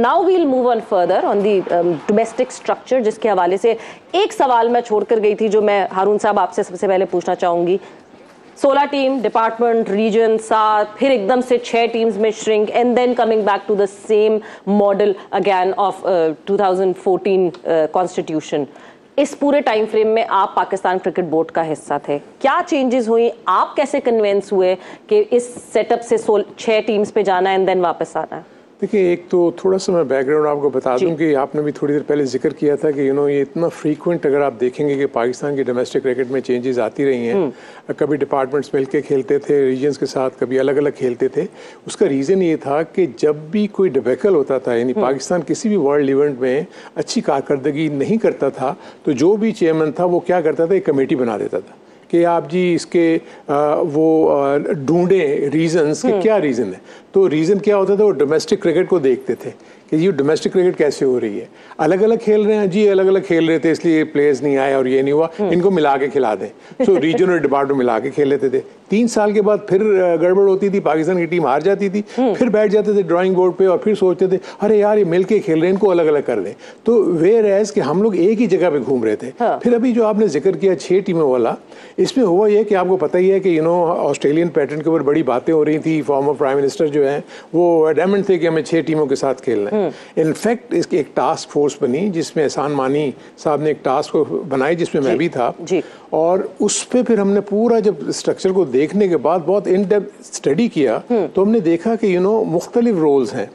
Now we'll move on further on the domestic structure जिसके हवाले से एक सवाल मैं छोड़कर गई थी जो मैं हारून साहब आपसे सबसे पहले पूछना चाहूँगी। सोलह टीम डिपार्टमेंट रीजन सात, फिर एकदम से छह टीम्स में shrink and then coming back to the same model again of 2014 constitution इस पूरे टाइम फ्रेम में आप पाकिस्तान क्रिकेट बोर्ड का हिस्सा थे। क्या चेंजेस हुई? आप कैसे कन्वेंस हुए कि इस सेटअप से छह टीम्स पे जाना एंड देन वापस आना है? देखिए एक तो थोड़ा सा मैं बैकग्राउंड आपको बता दूँ कि आपने भी थोड़ी देर पहले ज़िक्र किया था कि यू नो ये इतना फ्रीक्वेंट अगर आप देखेंगे कि पाकिस्तान की डोमेस्टिक क्रिकेट में चेंजेस आती रही हैं हम्म। कभी डिपार्टमेंट्स मिलके खेलते थे रीजन्स के साथ कभी अलग अलग खेलते थे उसका रीज़न ये था कि जब भी कोई डिबेकल होता था यानी हम्म। पाकिस्तान किसी भी वर्ल्ड इवेंट में अच्छी कारकर्दगी नहीं करता था तो जो भी चेयरमैन था वो क्या करता था एक कमेटी बना देता था कि आप जी इसके वो ढूंढें रीजंस कि हम्म। क्या रीज़न है। तो रीज़न क्या होता था? वो डोमेस्टिक क्रिकेट को देखते थे। कि ये डोमेस्टिक क्रिकेट कैसे हो रही है? अलग अलग खेल रहे हैं जी अलग अलग खेल रहे थे इसलिए प्लेयर्स नहीं आए और ये नहीं हुआ। हम्म। इनको मिला के खिला दें। सो रीजनल डिपार्टमेंट मिला के खेल लेते थे। तीन साल के बाद फिर गड़बड़ होती थी पाकिस्तान की टीम हार जाती थी। हम्म। फिर बैठ जाते थे ड्राइंग बोर्ड पे और फिर सोचते थे अरे यार ये मिल के खेल रहे हैं इनको अलग अलग कर दें। तो वेयर एज कि हम लोग एक ही जगह पे घूम रहे थे। हाँ। फिर अभी जो आपने ज़िक्र किया छह टीमों वाला इसमें हुआ यह कि आपको पता ही है कि यू नो ऑस्ट्रेलियन पैटर्न के ऊपर बड़ी बातें हो रही थी। फॉर्मर प्राइम मिनिस्टर जो है वो एडामेंट थे कि हमें छह टीमों के साथ खेलना है। इनफैक्ट इनफैक्ट इसकी एक टास्क फोर्स बनी जिसमें एहसान मानी साहब ने एक टास्क बनाई जिसमें मैं भी था। जी। और उस पर फिर हमने पूरा जब स्ट्रक्चर को देखने के बाद बहुत इन डेप्थ स्टडी किया हम्म। तो हमने देखा कि यू नो मुख्तलिफ़ रोल्स हैं।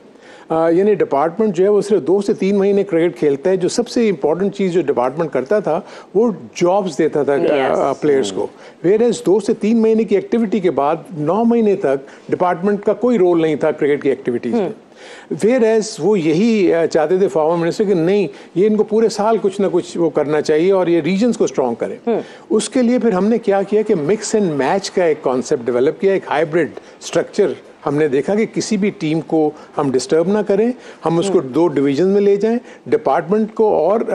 यानी डिपार्टमेंट जो है वो सिर्फ़ दो से तीन महीने क्रिकेट खेलता है। जो सबसे इंपॉर्टेंट चीज़ जो डिपार्टमेंट करता था वो जॉब्स देता था yes. प्लेयर्स को। वेर एज दो से तीन महीने की एक्टिविटी के बाद नौ महीने तक डिपार्टमेंट का कोई रोल नहीं था क्रिकेट की एक्टिविटीज़ में। वेर एज वो यही चाहते थे फॉर्मर मिनिस्टर कि नहीं ये इनको पूरे साल कुछ ना कुछ वो करना चाहिए और ये रीजन्स को स्ट्रॉन्ग करें हम्म। उसके लिए फिर हमने क्या किया कि मिक्स एंड मैच का एक कॉन्सेप्ट डेवलप किया एक हाइब्रिड स्ट्रक्चर हमने देखा कि किसी भी टीम को हम डिस्टर्ब ना करें हम उसको हम्म। दो डिवीज़न में ले जाएँ डिपार्टमेंट को और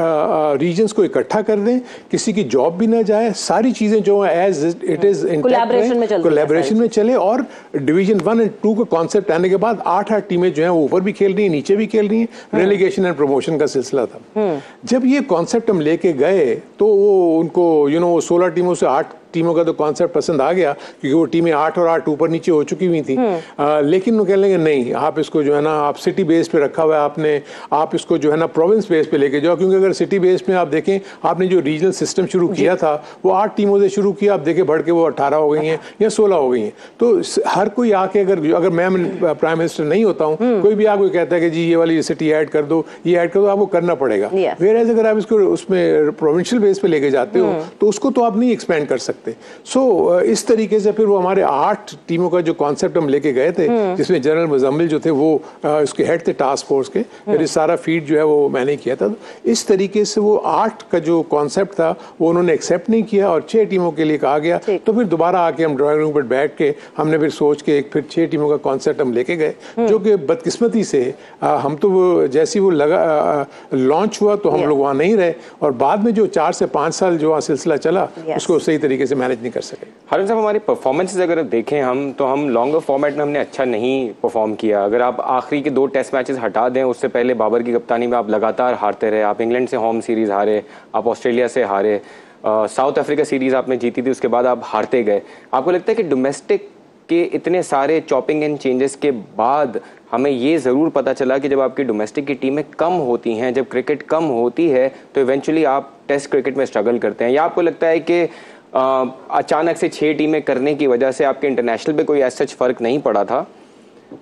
रीजन्स को इकट्ठा कर दें किसी की जॉब भी ना जाए सारी चीज़ें जो एज इट इज़ कोलेबोरेशन में चले और डिवीज़न वन एंड टू का कॉन्सेप्ट आने के बाद आठ आठ टीमें जो हैं वो ऊपर भी खेल रही हैं नीचे भी खेल रही हैं। रेलीगेशन एंड प्रमोशन का सिलसिला था। हम्म। जब ये कॉन्सेप्ट हम लेके गए तो वो उनको यू नो सोलह टीमों से आठ टीमों का तो कॉन्सेप्ट पसंद आ गया क्योंकि वो टीमें आठ और आठ ऊपर नीचे हो चुकी हुई थी। आ, हम्म। लेकिन वो कह लेंगे नहीं आप इसको जो है ना आप सिटी बेस पे रखा हुआ है आपने आप इसको जो है ना प्रोविंस बेस पे लेके जाओ। क्योंकि अगर सिटी बेस में आप देखें आपने जो रीजनल सिस्टम शुरू किया था वो आठ टीमों से शुरू किया आप देखें बढ़ के वो अट्ठारह हो गई हैं या सोलह हो गई हैं। तो हर कोई आके अगर अगर मैं प्राइम मिनिस्टर नहीं होता हूँ हम्म। कोई भी आपको कहता है कि जी ये वाली सिटी ऐड कर दो ये ऐड कर दो आपको करना पड़ेगा। वेर एज अगर आप इसको उसमें प्रोविंशियल बेस पे लेके जाते हो हम्म। तो उसको तो आप नहीं एक्सपेंड कर सकते। सो so, इस तरीके से फिर वो हमारे आठ टीमों का जो कॉन्सेप्ट हम लेके गए थे हम्म। जिसमें जनरल मुजम्मिल जो थे वो उसके हेड थे टास्क फोर्स के फिर हम्म। सारा फ़ीड जो है वो मैंने किया था इस तरीके से वो आठ का जो कॉन्सेप्ट था वो उन्होंने एक्सेप्ट नहीं किया और छह टीमों के लिए कहा गया तो फिर दोबारा आके हम ड्राइंग रूम पर बैठ के हमने फिर सोच के एक फिर छह टीमों का कॉन्सेप्ट हम लेके गए हम्म। जो कि बदकिस्मती से हम तो वो जैसी वो लगा लॉन्च हुआ तो हम लोग वहाँ नहीं रहे और बाद में जो चार से पाँच साल जो सिलसिला चला उसको सही तरीके से मैनेज नहीं कर सके। हरन साहब, हमारी परफॉर्मेंसेज अगर देखें हम तो हम लॉन्गर फॉर्मेट में हमने अच्छा नहीं परफॉर्म किया। अगर आप आखिरी के दो टेस्ट मैचेस हटा दें, उससे पहले बाबर की कप्तानी में आप लगातार हारते रहे, आप इंग्लैंड से होम सीरीज़ हारे, आप ऑस्ट्रेलिया से हारे साउथ अफ्रीका सीरीज़ आपने जीती थी, उसके बाद आप हारते गए। आपको लगता है कि डोमेस्टिक के इतने सारे चॉपिंग एंड चेंजेस के बाद हमें ये ज़रूर पता चला कि जब आपकी डोमेस्टिक की टीमें कम होती हैं, जब क्रिकेट कम होती है तो इवेंचुअली आप टेस्ट क्रिकेट में स्ट्रगल करते हैं। या आपको लगता है कि अचानक से छह टीमें करने की वजह से आपके इंटरनेशनल पे कोई ऐसा फ़र्क नहीं पड़ा था।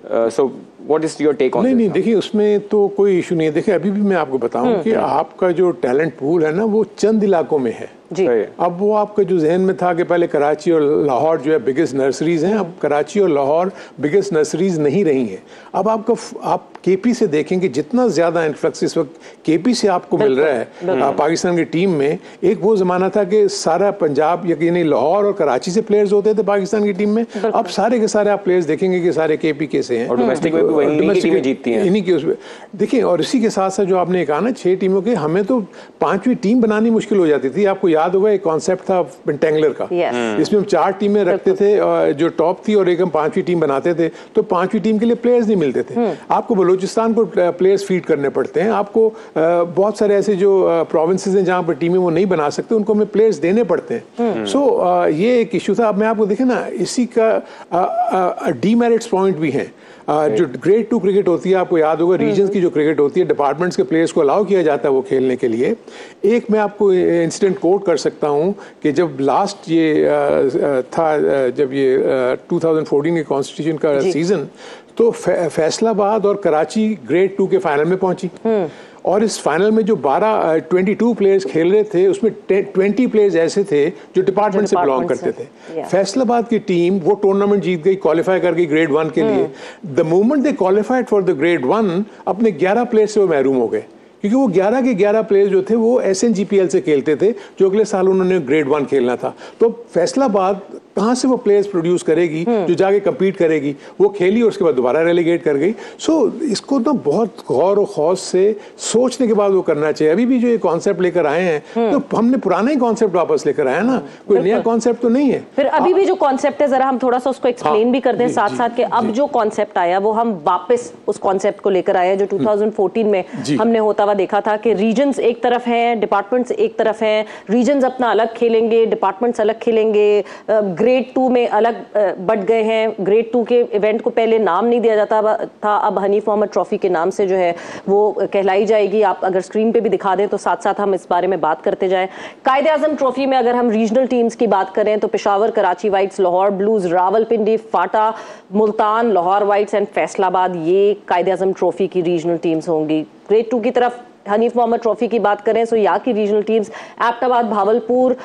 So what is your take on नहीं नहीं देखिए उसमें तो कोई इशू नहीं है। देखिए अभी भी मैं आपको बताऊँ हम्म, कि हम्म। आपका जो टैलेंट पूल है ना वो चंद इलाकों में है। जी। अब वो आपका जो जहन में था कि पहले कराची और लाहौर जो है बिगेस्ट नर्सरीज हैं अब कराची और लाहौर बिगेस्ट नर्सरीज नहीं रही हैं। अब आपका आप केपी से देखेंगे जितना ज़्यादा इन्फ्लक्स इस वक्त केपी से आपको मिल रहा है। पाकिस्तान की टीम में एक वो जमाना था कि सारा पंजाब यकीनी लाहौर और कराची से प्लेयर्स होते थे पाकिस्तान की टीम में। अब सारे के सारे आप प्लेयर्स देखेंगे कि सारे केपी के से हैं। और डोमेस्टिक में भी वही उन्हीं की टीमें जीतती हैं। इन्हीं की उसमें देखिए और इसी के साथ साथ जो आपने कहा ना छह टीमों के हमें तो पांचवी टीम बनानी मुश्किल हो जाती थी। आपको याद होगा एक कॉन्सेप्ट था पेंटेंगलर का? Yes. इसमें हम चार टीमें रखते थे और जो टॉप थी और एक हम पांचवी टीम बनाते थे तो पांचवी टीम के लिए प्लेयर्स नहीं मिलते थे। आपको बलूचिस्तान को प्लेयर्स फ़ीड करने पड़ते हैं। आपको बहुत सारे ऐसे जो प्रोविंसेस हैं जहाँ पर टीमें वो नहीं बना सकते उनको हमें प्लेयर्स देने पड़ते हैं। सो ये एक इशू था। अब मैं आपको देखे ना इसी का डीमेरिट्स पॉइंट भी हैं। जो ग्रेड टू क्रिकेट होती है आपको याद होगा रीजन की जो क्रिकेट होती है डिपार्टमेंट्स के प्लेयर्स को अलाउ किया जाता है वो खेलने के लिए। एक मैं आपको इंसिडेंट कोट कर सकता हूँ कि जब लास्ट ये था जब ये अ, 2014 के कॉन्स्टिट्यूशन का सीज़न तो फैसलाबाद और कराची ग्रेड टू के फाइनल में पहुँची। और इस फाइनल में जो 12 ट्वेंटी टू प्लेयर्स खेल रहे थे उसमें ट्वेंटी प्लेयर्स ऐसे थे जो डिपार्टमेंट से बिलोंग करते थे। yeah. फैसलाबाद की टीम वो टूर्नामेंट जीत गई क्वालिफाई कर गई ग्रेड वन के लिए। The moment they qualified for the grade one अपने 11 प्लेयर से वो महरूम हो गए। क्योंकि वो 11 के 11 प्लेयर जो थे वो एसएनजीपीएल से खेलते थे जो अगले साल उन्होंने ग्रेड वन खेलना था। तो फैसलाबाद कहाँ से वो प्लेयर्स प्रोड्यूस करेगी जो जाके कम्पीट करेगी वो खेली और उसके बाद दोबारा रेलीगेट कर गई। सो so, इसको ना बहुत गौर और खौस से सोचने के बाद वो करना चाहिए। अभी भी जो ये कॉन्सेप्ट लेकर आए हैं तो हमने पुराना ही कॉन्सेप्ट वापस लेकर हैं ना। कोई नया कॉन्सेप्ट तो नहीं है। फिर अभी भी जो कॉन्सेप्ट है जरा हम थोड़ा सा उसको एक्सप्लेन हाँ, भी कर दें साथ साथ के। अब जो। कॉन्सेप्ट आया वो हम वापस उस कॉन्सेप्ट को लेकर आए हैं जो 2014 में हमने होता हुआ देखा था कि रीजन्स एक तरफ़ हैं डिपार्टमेंट्स एक तरफ़ हैं। रीजन अपना अलग खेलेंगे डिपार्टमेंट्स अलग खेलेंगे। ग्रेड टू में अलग बट गए हैं। ग्रेड टू के इवेंट को पहले नाम नहीं दिया जाता था। अब हनीफ मोहम्मद ट्रॉफी के नाम से जो है वो कहलाई जाएगी। आप अगर स्क्रीन पे भी दिखा दें तो साथ साथ हम इस बारे में बात करते जाएँ। कायदे आज़म ट्रॉफी में अगर हम रीजनल टीम्स की बात करें तो Peshawar, Karachi whites Lahore blues Rawalpindi, FATA, Multan, Lahore whites and Faisalabad, ये कायद आज़म ट्रॉफी की रीजनल टीम्स होंगी। ग्रेड टू की तरफ़ हनीफ मोहम्मद ट्रॉफी की बात करें तो यहाँ की regional teams Abbottabad Bahawalpur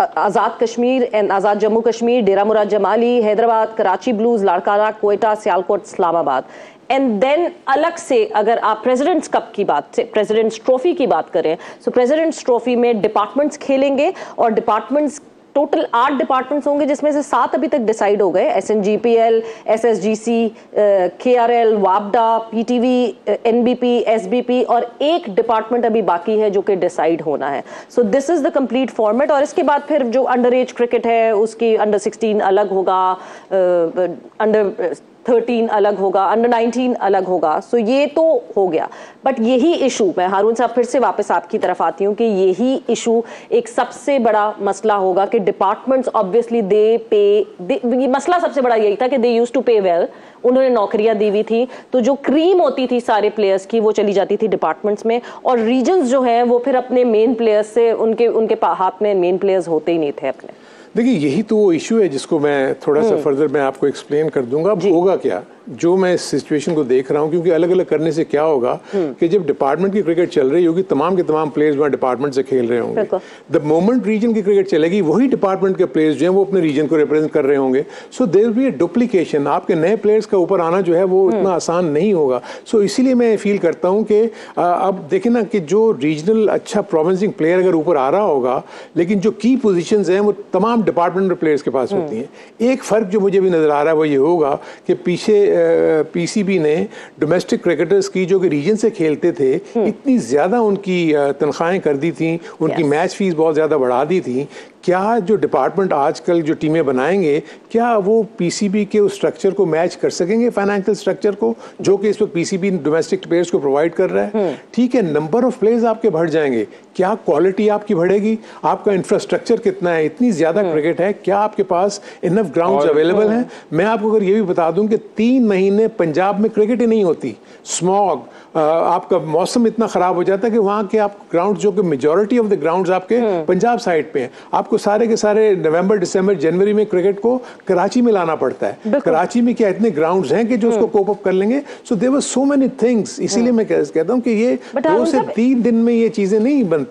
Azad Kashmir and Azad Jammu Kashmir, Dera Murad Jamali, Hyderabad, Karachi blues, Larkana, Quetta, Sialkot, Islamabad. And then अलग से अगर आप प्रेसिडेंट्स कप की बात प्रेसिडेंट्स ट्रॉफी की बात करें सो प्रेसिडेंट्स ट्रॉफी में डिपार्टमेंट्स खेलेंगे और डिपार्टमेंट्स टोटल आठ डिपार्टमेंट्स होंगे, जिसमें से सात अभी तक डिसाइड हो गए। S N G P L S S G C K R L वापडा P T V N B P S B P और एक डिपार्टमेंट अभी बाकी है जो कि डिसाइड होना है। So this is the complete format और इसके बाद फिर जो अंडर एज क्रिकेट है, उसकी अंडर सिक्सटीन अलग होगा अंडर थर्टीन अलग होगा अंडर नाइनटीन अलग होगा। सो ये तो हो गया। बट यही इशू मैं हारून साहब फिर से वापस आपकी तरफ़ आती हूँ कि यही इशू एक सबसे बड़ा मसला होगा कि डिपार्टमेंट्स ऑब्वियसली दे पे मसला सबसे बड़ा यही था कि they use to pay well उन्होंने नौकरियाँ दी हुई थी। तो जो क्रीम होती थी सारे प्लेयर्स की, वो चली जाती थी डिपार्टमेंट्स में। और रीजन्स जो हैं, वो फिर अपने मेन प्लेयर्स से, उनके उनके हाथ में मेन प्लेयर्स होते ही नहीं थे अपने। देखिए यही तो वो इशू है जिसको मैं थोड़ा सा फर्दर मैं आपको एक्सप्लेन कर दूँगा। अब होगा क्या? जो मैं इस सिचुएशन को देख रहा हूँ क्योंकि अलग अलग करने से क्या होगा कि जब डिपार्टमेंट की क्रिकेट चल रही होगी तमाम के तमाम प्लेयर्स वहाँ डिपार्टमेंट से खेल रहे होंगे। द मोमेंट रीजन की क्रिकेट चलेगी वही डिपार्टमेंट के प्लेयर्स जो हैं वो अपने रीजन को रिप्रेजेंट कर रहे होंगे। सो देर बी ए डुप्लीकेशन आपके नए प्लेयर्स का ऊपर आना जो है वो इतना आसान नहीं होगा। सो इसीलिए मैं फील करता हूँ कि अब देखें ना कि जो रीजनल अच्छा प्रोविंसिंग प्लेयर अगर ऊपर आ रहा होगा लेकिन जो की पोजिशन हैं वो तमाम डिपार्टमेंट प्लेयर्स के पास होती हैं। एक फ़र्क जो मुझे भी नज़र आ रहा है वो ये होगा कि पीछे पीसीबी ने डोमेस्टिक क्रिकेटर्स की जो कि रीजन से खेलते थे इतनी ज़्यादा उनकी तनख्वाहें कर दी थी उनकी मैच फ़ीस बहुत ज़्यादा बढ़ा दी थी। क्या जो डिपार्टमेंट आजकल जो टीमें बनाएँगे क्या वो पीसीबी के उस स्ट्रक्चर को मैच कर सकेंगे फाइनेंशियल स्ट्रक्चर को जो कि इस वक्त पीसीबी डोमेस्टिक प्लेयर्स को प्रोवाइड कर रहा है? ठीक है नंबर ऑफ़ प्लेयर्स आपके बढ़ जाएँगे। क्या क्वालिटी आपकी बढ़ेगी? आपका इंफ्रास्ट्रक्चर कितना है? इतनी ज़्यादा क्रिकेट है क्या आपके पास इनफ ग्राउंड अवेलेबल हैं? मैं आपको अगर ये भी बता दूँ कि तीन महीने पंजाब में क्रिकेट ही नहीं होती। स्मॉग आपका मौसम इतना खराब हो जाता है कि वहाँ के आप ग्राउंड जो कि मेजोरिटी ऑफ़ द ग्राउंड्स आपके पंजाब साइड पे हैं। आपको सारे के सारे नवंबर दिसंबर जनवरी में क्रिकेट को कराची में लाना पड़ता है। कराची में क्या इतने ग्राउंड्स हैं कि जो उसको कोप अप कर लेंगे? सो देवर सो मेनी थिंग्स इसीलिए मैं कहता हूँ कि ये दो से तीन दिन में ये चीज़ें नहीं बनती।